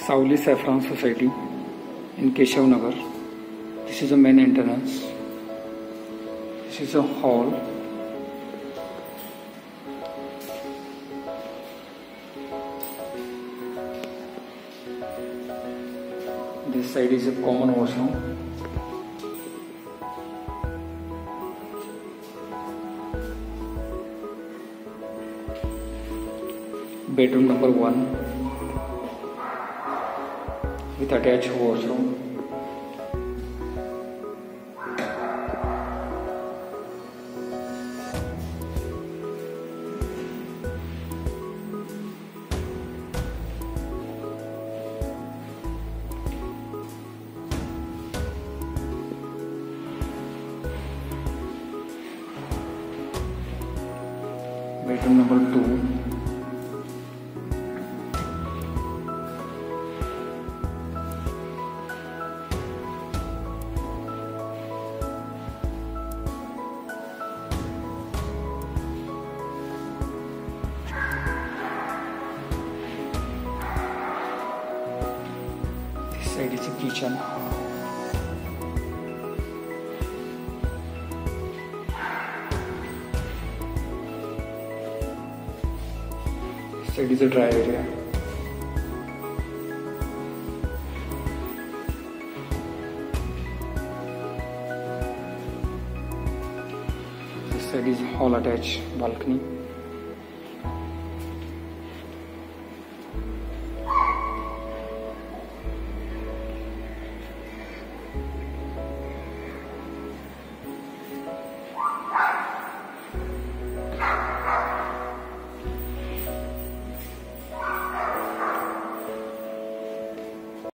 Sauli Saffron Society in Keshav Nagar. This is the main entrance. This is a hall. This side is a common washroom. Bedroom number one with attached washroom bedroom number two. Side is a kitchen. Side is a dry area. This side is hall attached balcony.